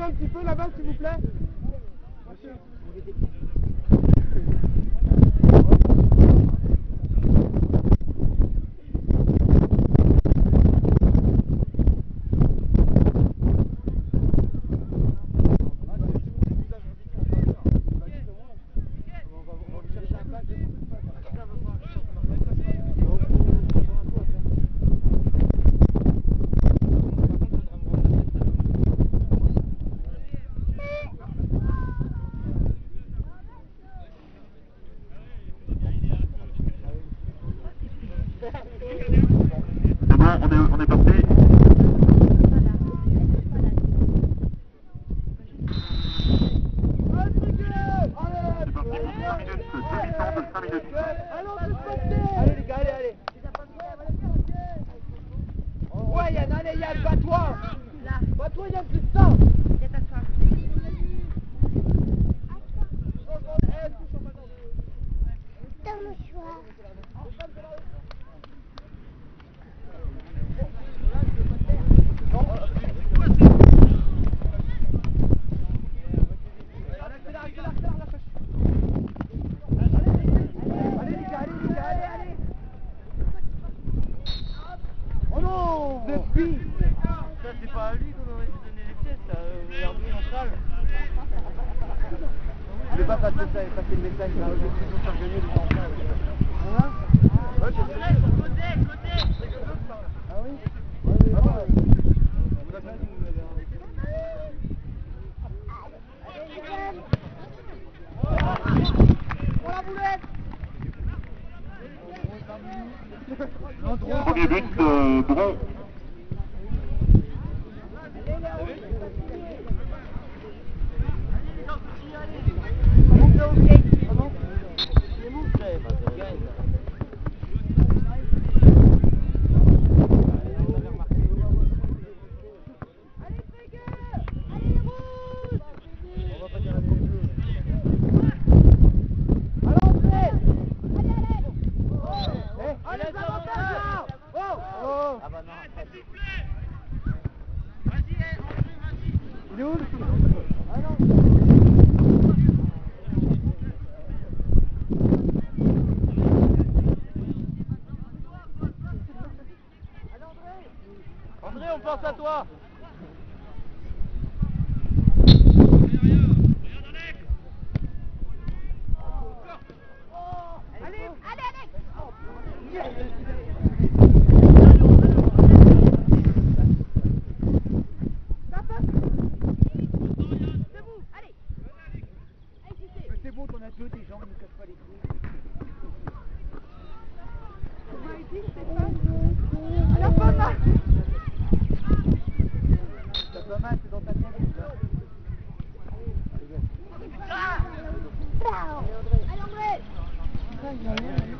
un, petit peu là-bas, s'il vous plaît C'est bon, on est, on est parti. C'est parti pour 5 minutes, demi-temps de 5 minutes. Allez Yann, allez Yann, bats-toi Bats-toi Yann, c'est ça Allez les gars, allez les gars, allez, allez Oh Ça, c'est pas à lui qu'on aurait dû donner les pièces, ça. Euh, L'arbitre central. Je vais pas passer ça et passer le message là, je vais toujours faire gagner. Hein Ouais, je sais. Côté, côté Ah oui Ouais, mais bon, vous l'avez pas dit, vous l'avez. Pour la boulette Premier but, euh, Bron. À l'entrée Eh, Allez, les avantages là Oh Oh Ah bah non. Il est où le Ah non. André, on pense à toi. Allez, allez, allez. Deux, tes jambes ne cassent pas les couilles. Alors, Papa. T'as pas mal, c'est dans ta tête. déjà. Allez, André. Allez, allez.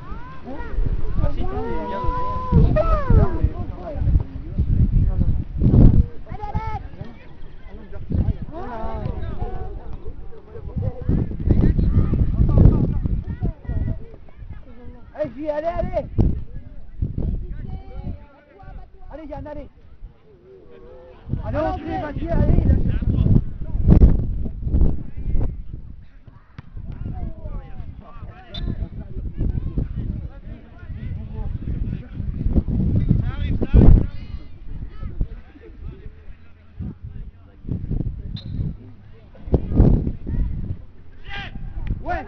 Allez, j'y allez, allez. Allez, Yann, allez. Allez, André, vas-y, allez lâche- Ouais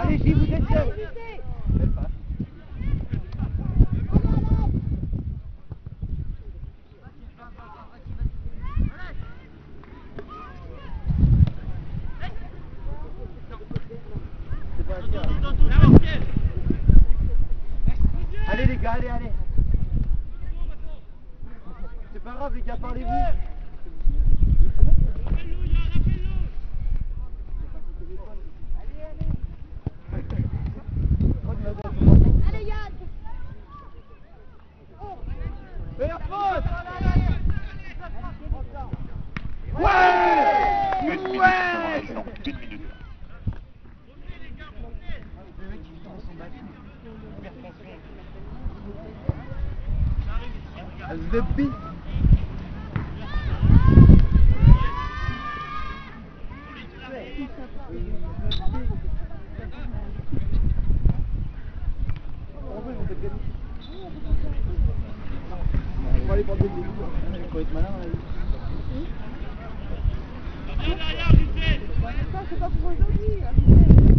Allez, j'y vous êtes seul. Allez les gars, allez, allez C'est pas grave les gars, parlez-vous une minute. The beat. On va aller prendre des Il faut être malin. Là ça, c'est pas pour aujourd'hui.